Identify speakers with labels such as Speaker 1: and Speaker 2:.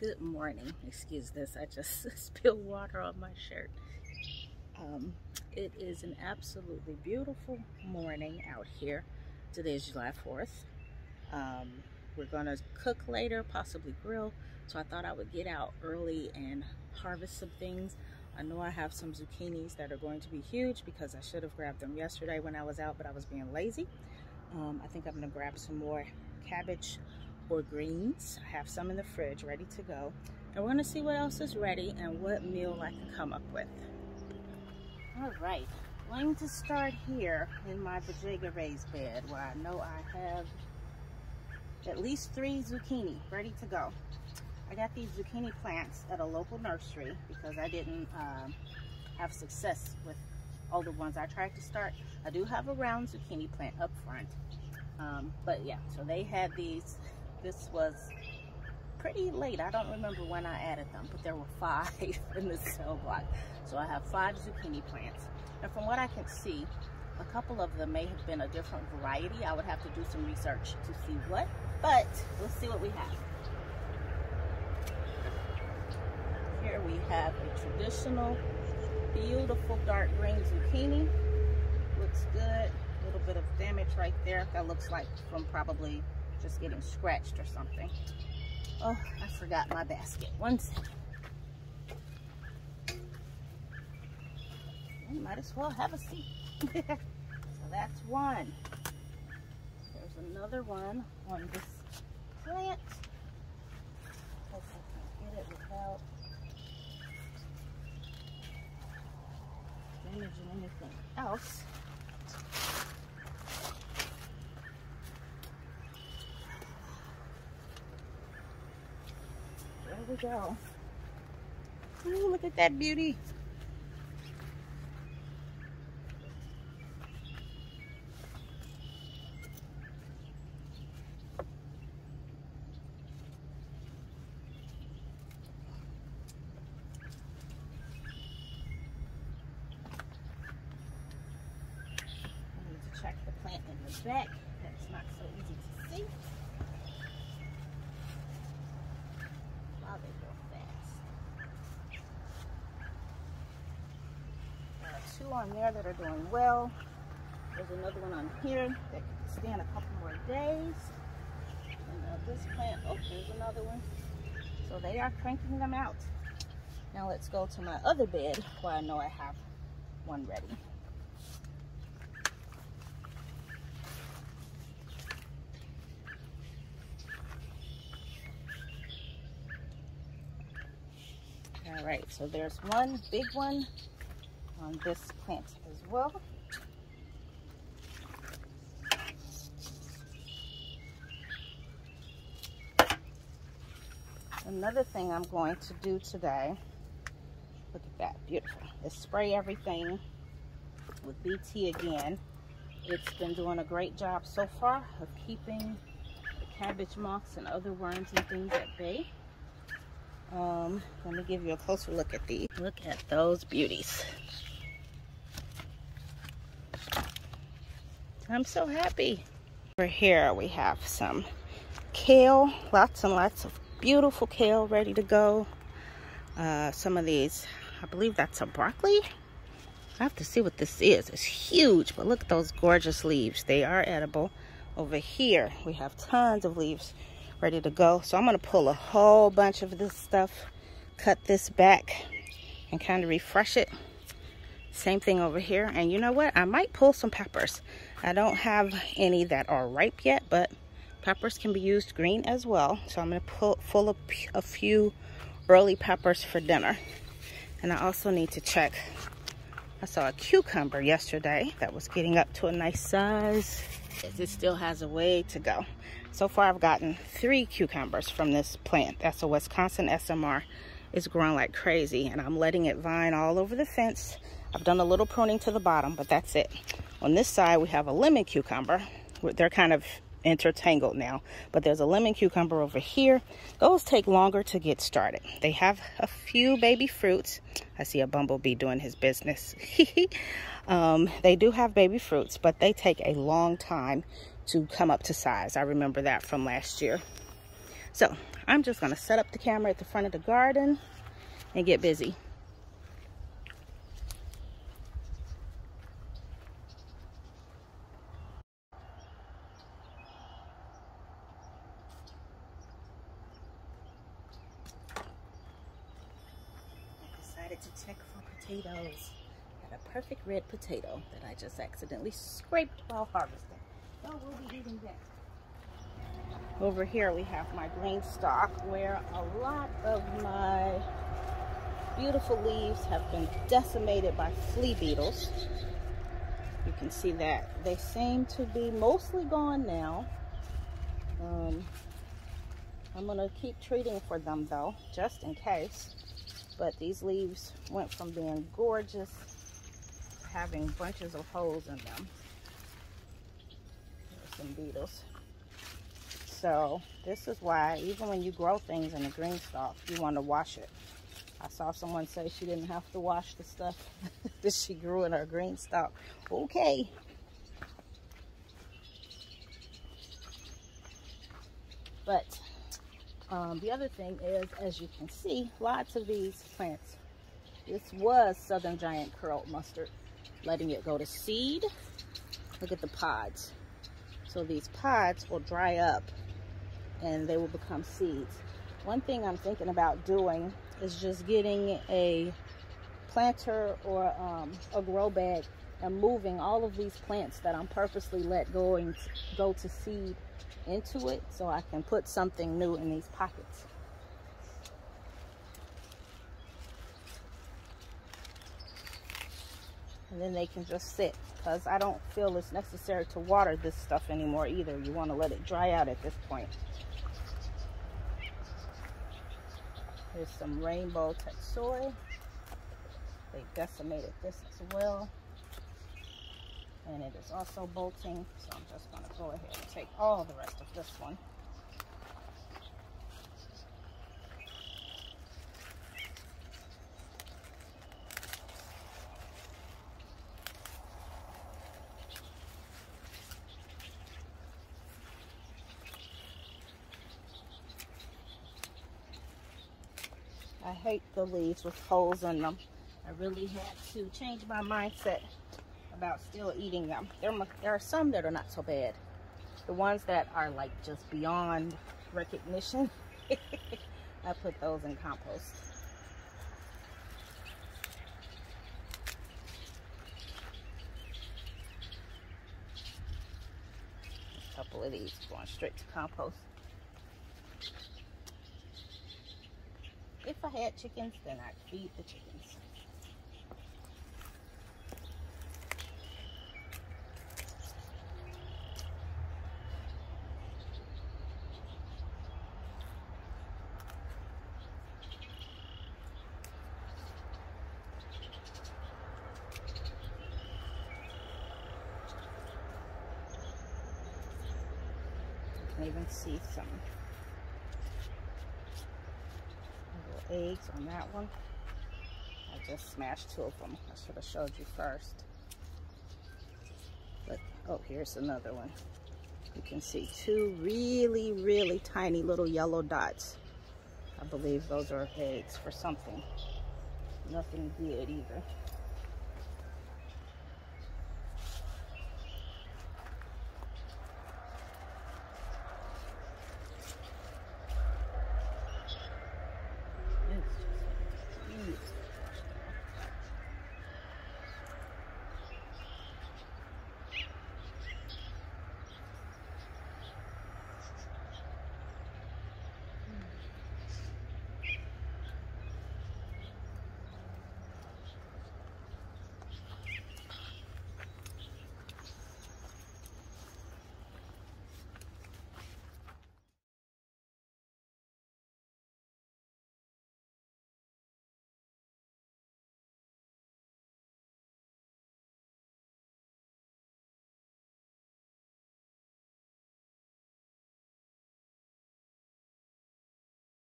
Speaker 1: Good morning. Excuse this. I just spilled water on my shirt. Um, it is an absolutely beautiful morning out here. Today is July 4th. Um, we're to cook later, possibly grill. So I thought I would get out early and harvest some things. I know I have some zucchinis that are going to be huge because I should have grabbed them yesterday when I was out, but I was being lazy. Um, I think I'm to grab some more cabbage or greens. I have some in the fridge ready to go. And we're gonna see what else is ready and what meal I can come up with. All right, going to start here in my Vegega raised bed where I know I have at least three zucchini ready to go. I got these zucchini plants at a local nursery because I didn't um, have success with all the ones I tried to start. I do have a round zucchini plant up front. Um, but yeah, so they had these this was pretty late. I don't remember when I added them, but there were five in the cell block. So I have five zucchini plants. And from what I can see, a couple of them may have been a different variety. I would have to do some research to see what, but let's see what we have. Here we have a traditional, beautiful dark green zucchini. Looks good. A little bit of damage right there. That looks like from probably just getting scratched or something. Oh, I forgot my basket. One second. might as well have a seat. so that's one. There's another one on this plant. Hope I can get it without damaging anything else. We go. Ooh, look at that beauty. I need to check the plant in the back. That's not so easy to see. Two on there that are doing well. There's another one on here that can stand a couple more days. And uh, this plant, oh, there's another one. So they are cranking them out. Now let's go to my other bed where I know I have one ready. All right, so there's one big one on this plant as well. Another thing I'm going to do today, look at that, beautiful, is spray everything with BT again. It's been doing a great job so far of keeping the cabbage moths and other worms and things at bay. Um, let me give you a closer look at these. Look at those beauties. I'm so happy. Over here we have some kale, lots and lots of beautiful kale ready to go. Uh, some of these, I believe that's a broccoli. I have to see what this is. It's huge, but look at those gorgeous leaves. They are edible. Over here, we have tons of leaves ready to go. So I'm going to pull a whole bunch of this stuff, cut this back, and kind of refresh it. Same thing over here. And you know what? I might pull some peppers. I don't have any that are ripe yet, but peppers can be used green as well. So I'm to pull, pull a, a few early peppers for dinner. And I also need to check. I saw a cucumber yesterday that was getting up to a nice size. It still has a way to go. So far I've gotten three cucumbers from this plant. That's a Wisconsin SMR. It's growing like crazy and I'm letting it vine all over the fence. I've done a little pruning to the bottom, but that's it. On this side, we have a lemon cucumber. They're kind of intertangled now, but there's a lemon cucumber over here. Those take longer to get started. They have a few baby fruits. I see a bumblebee doing his business. um, they do have baby fruits, but they take a long time to come up to size. I remember that from last year. So I'm just gonna set up the camera at the front of the garden and get busy. Decided to check for potatoes. Got a perfect red potato that I just accidentally scraped while harvesting. So we'll be eating that. Over here we have my GreenStalk where a lot of my beautiful leaves have been decimated by flea beetles. You can see that. They seem to be mostly gone now. Um, I'm to keep treating for them though, just in case. But these leaves went from being gorgeous having bunches of holes in them. There's some beetles. So this is why even when you grow things in a GreenStalk, you want to wash it. I saw someone say she didn't have to wash the stuff that she grew in her GreenStalk. Okay. But um, the other thing is, as you can see, lots of these plants. This was Southern Giant Curled Mustard, letting it go to seed. Look at the pods. So these pods will dry up and they will become seeds. One thing I'm thinking about doing is just getting a planter or um, a grow bag and moving all of these plants that I'm purposely let going go to seed into it so I can put something new in these pockets. And then they can just sit because I don't feel it's necessary to water this stuff anymore either. You want to let it dry out at this point. There's some rainbow tatsoi. They decimated this as well. And it is also bolting. So I'm just going to go ahead and take all the rest of this one. I hate the leaves with holes in them. I really had to change my mindset about still eating them. There, there are some that are not so bad. The ones that are like just beyond recognition, I put those in compost. A couple of these going straight to compost. If I had chickens, then I'd feed the chickens. Can even see some eggs on that one. I just smashed two of them. I should have showed you first. But, oh, here's another one. You can see two really, really tiny little yellow dots. I believe those are eggs for something. Nothing good either.